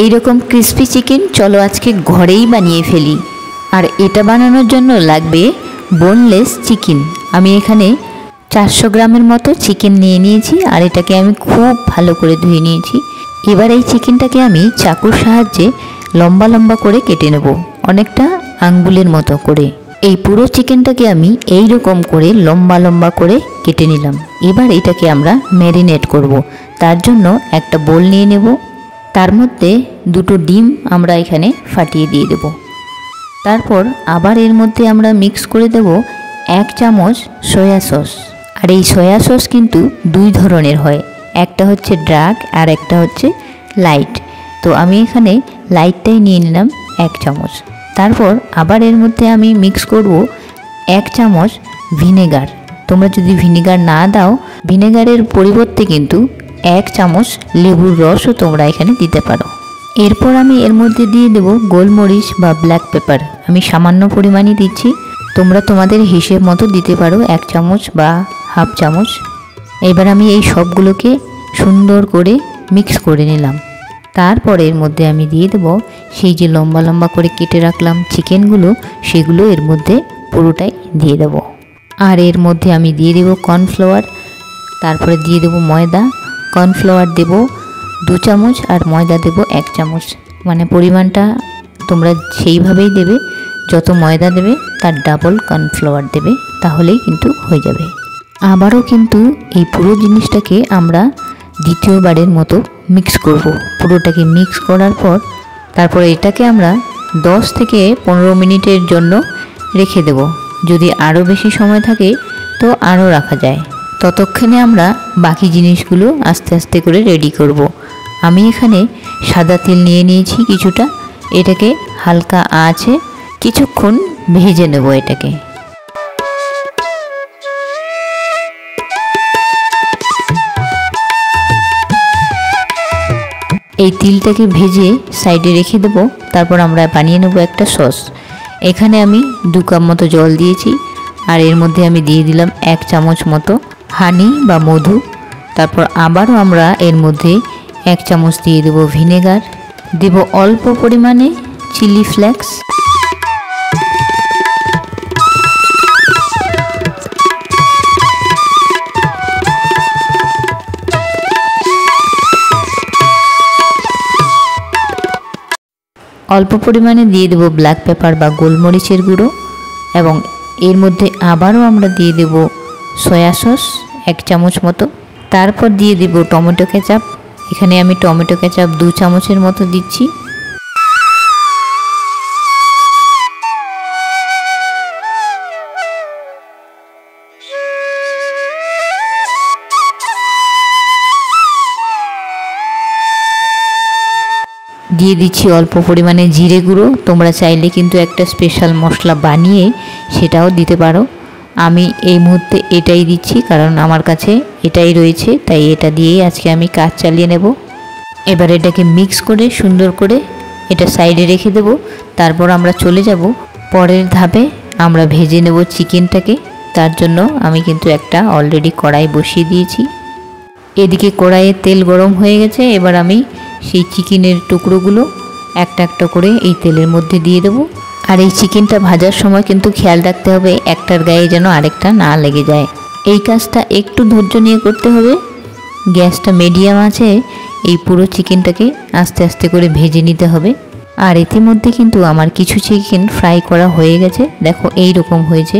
এই রকম crispy chicken চলো আজকে ঘরেই বানিয়ে ফেলি। আর এটা বানানোর জন্য লাগবে বোনলেস চিকেন আমি এখানে চারশো গ্রামের মতো চিকেন নিয়ে নিয়েছি, আর এটাকে আমি খুব ভালো করে ধুয়ে নিয়েছি। এবার এই চিকেনটাকে আমি চাকুর সাহায্যে লম্বা লম্বা করে কেটে নেব, অনেকটা আঙ্গুলের মতো করে। এই পুরো চিকেনটাকে আমি এই রকম করে লম্বা লম্বা করে কেটে নিলাম। এবার এটাকে আমরা ম্যারিনেট করব। তার জন্য একটা বোল নিয়ে নেব। তার মধ্যে দুটো ডিম আমরা এখানে ফাটিয়ে দিয়ে দেব। তারপর আবার এর মধ্যে আমরা মিক্স করে দেব এক চামচ সয়া সস আর এই সয়া সস কিন্তু দুই ধরনের হয়। একটা হচ্ছে ড্রাগ আর একটা হচ্ছে লাইট তো আমি এখানে লাইটটাই নিয়ে নিলাম এক চামচ। তারপর আবার এর মধ্যে আমি মিক্স করব এক চামচ ভিনেগার তোমরা যদি ভিনেগার না দাও ভিনেগারের পরিবর্তে কিন্তু এক চামচ লেবুর রসও তোমরা এখানে দিতে পারো। এরপর আমি এর মধ্যে দিয়ে দেব গোলমরিচ বা ব্ল্যাক পেপার আমি সামান্য পরিমাণই দিচ্ছি। তোমরা তোমাদের হিসেব মতো দিতে পারো, এক চামচ বা হাফ চামচ। এবার আমি এই সবগুলোকে সুন্দর করে মিক্স করে নিলাম। তারপর এর মধ্যে আমি দিয়ে দেবো সেই যে লম্বা লম্বা করে কেটে রাখলাম চিকেনগুলো, সেগুলো এর মধ্যে পুরোটাই দিয়ে দেবো। আর এর মধ্যে আমি দিয়ে দেবো কর্নফ্লাওয়ার তারপরে দিয়ে দেবো ময়দা কর্নফ্লাওয়ার দেব দু চামচ আর ময়দা দেব এক চামচ। মানে পরিমাণটা তোমরা সেইভাবেই দেবে। যত ময়দা দেবে, তার ডাবল কর্নফ্লাওয়ার দেবে। তাহলেই কিন্তু হয়ে যাবে। আবারও কিন্তু এই পুরো জিনিসটাকে আমরা দ্বিতীয়বারের মতো মিক্স করব। পুরোটাকে মিক্স করার পর তারপর এটাকে আমরা 10 থেকে পনেরো মিনিটের জন্য রেখে দেব। যদি আরও বেশি সময় থাকে, তো আরও রাখা যায়। ততক্ষণে আমরা বাকি জিনিসগুলো আস্তে আস্তে করে রেডি করব। আমি এখানে সাদা তেল নিয়ে নিয়েছি কিছুটা। এটাকে হালকা আঁচে কিছুক্ষণ ভেজে নেব এটাকে। এই তিলটাকে ভেজে সাইডে রেখে দেবো। তারপর আমরা বানিয়ে নেব একটা সস। এখানে আমি দু কাপ মতো জল দিয়েছি। আর এর মধ্যে আমি দিয়ে দিলাম এক চামচ মতো হানি বা মধু। তারপর আবারও আমরা এর মধ্যে এক চামচ দিয়ে দেবো ভিনেগার। দেব অল্প পরিমাণে চিলি ফ্লেক্স। অল্প পরিমাণে দিয়ে দেবো ব্ল্যাক পেপার বা গোলমরিচের গুঁড়ো। এবং এর মধ্যে আবারও আমরা দিয়ে দেব সয়া সস এক চামচ মতো। তারপর দিয়ে দেব টমেটো কেচাপ। এখানে আমি টমেটো কেচাপ দু চামচের মতো দিচ্ছি। দিয়ে দিচ্ছি অল্প পরিমাণে জিরে গুঁড়ো। তোমরা চাইলে কিন্তু একটা স্পেশাল মশলা বানিয়ে সেটাও দিতে পারো। আমি এই মুহূর্তে এটাই দিচ্ছি, কারণ আমার কাছে এটাই রয়েছে, তাই এটা দিয়েই আজকে আমি কাজ চালিয়ে নেব। এবার এটাকে মিক্স করে, সুন্দর করে এটা সাইডে রেখে দেব। তারপর আমরা চলে যাব। পরের ধাপে আমরা ভেজে নেব চিকেনটাকে। তার জন্য আমি কিন্তু একটা অলরেডি কড়াই বসিয়ে দিয়েছি। এদিকে কড়াইয়ে তেল গরম হয়ে গেছে। এবার আমি সেই চিকেনের টুকরোগুলো একটা একটা করে এই তেলের মধ্যে দিয়ে দেবো। আর এই চিকেনটা ভাজার সময় কিন্তু খেয়াল রাখতে হবে, একটার গায়ে যেন আরেকটা না লেগে যায়। এই কাজটা একটু ধৈর্য নিয়ে করতে হবে। গ্যাসটা মিডিয়াম আছে, এই পুরো চিকেনটাকে আস্তে আস্তে করে ভেজে নিতে হবে। আর ইতিমধ্যে কিন্তু আমার কিছু চিকেন ফ্রাই করা হয়ে গেছে। দেখো এই রকম হয়েছে।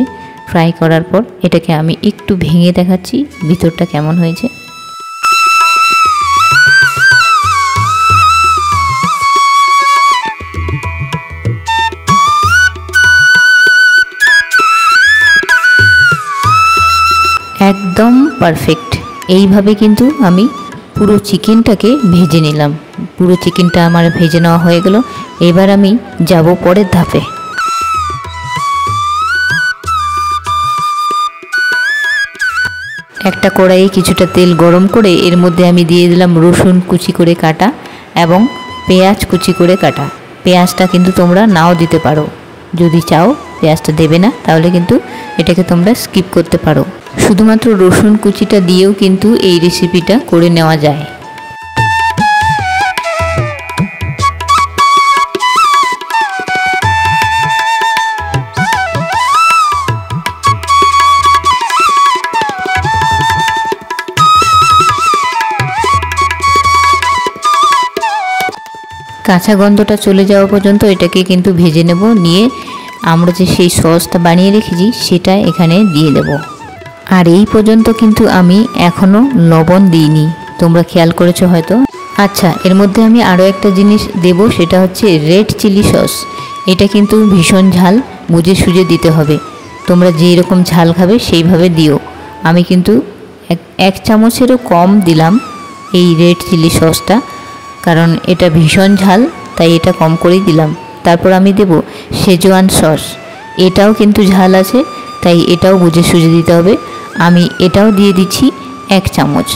ফ্রাই করার পর এটাকে আমি একটু ভেঙে দেখাচ্ছি, ভিতরটা কেমন হয়েছে। একদম পারফেক্ট এইভাবে কিন্তু আমি পুরো চিকেনটাকে ভেজে নিলাম। পুরো চিকেনটা আমার ভেজে নেওয়া হয়ে গেল। এবার আমি যাব পরের ধাপে। একটা কড়াইয়ে কিছুটা তেল গরম করে এর মধ্যে আমি দিয়ে দিলাম রসুন কুচি করে কাটা এবং পেঁয়াজ কুচি করে কাটা। পেঁয়াজটা কিন্তু তোমরা নাও দিতে পারো। যদি চাও পেঁয়াজটা দেবে না, তাহলে কিন্তু এটাকে তোমরা স্কিপ করতে পারো। শুধুমাত্র রসুন কুচিটা দিয়েও কিন্তু এই রেসিপিটা করে নেওয়া যায়। কাঁচা গন্ধটা চলে যাওয়া পর্যন্ত এটাকে কিন্তু ভেজে নেব, নিয়ে আমরা যে সেই সসটা বানিয়ে রেখেছি, সেটা এখানে দিয়ে দেব। আর এই পর্যন্ত কিন্তু আমি এখনও লবণ দিইনি। তোমরা খেয়াল করেছ হয়তো? আচ্ছা এর মধ্যে আমি আরও একটা জিনিস দেব, সেটা হচ্ছে রেড চিলি সস। এটা কিন্তু ভীষণ ঝাল বুঝে সুজে দিতে হবে। তোমরা যেই রকম ঝাল খাবে, সেইভাবে দিও। আমি কিন্তু এক এক চামচেরও কম দিলাম এই রেড চিলি সসটা, কারণ এটা ভীষণ ঝাল, তাই এটা কম করেই দিলাম। তারপর আমি দেব সেজওয়ান সস এটাও কিন্তু ঝাল আছে, তাই এটাও বুঝে সুঝে দিতে হবে। আমি এটাও দিয়ে দিচ্ছি এক চামচ।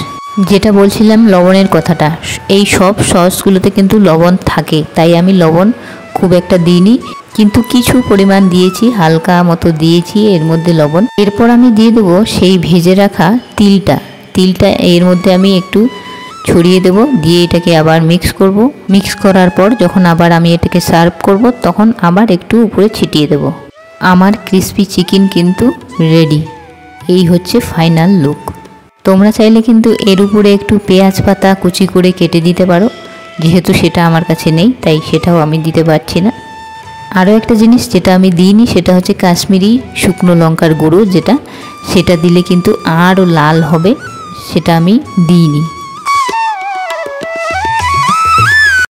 যেটা বলছিলাম লবণের কথাটা, এই সব সসগুলোতে কিন্তু লবণ থাকে, তাই আমি লবণ খুব একটা দিইনি। কিন্তু কিছু পরিমাণ দিয়েছি, হালকা মতো দিয়েছি এর মধ্যে লবণ। এরপর আমি দিয়ে দেবো সেই ভেজে রাখা তিলটা। তিলটা এর মধ্যে আমি একটু ছড়িয়ে দেব, দিয়ে এটাকে আবার মিক্স করব। মিক্স করার পর যখন আবার আমি এটাকে সার্ভ করব, তখন আবার একটু উপরে ছিটিয়ে দেব। আমার ক্রিস্পি চিকেন কিন্তু রেডি এই হচ্ছে ফাইনাল লুক তোমরা চাইলে কিন্তু এর উপরে একটু পেঁয়াজ পাতা কুচি করে কেটে দিতে পারো। যেহেতু সেটা আমার কাছে নেই, তাই সেটাও আমি দিতে পারছি না। আরও একটা জিনিস যেটা আমি দিইনি, সেটা হচ্ছে কাশ্মীরি শুকনো লঙ্কার গুঁড়ো, যেটা সেটা দিলে কিন্তু আরও লাল হবে, সেটা আমি দিইনি।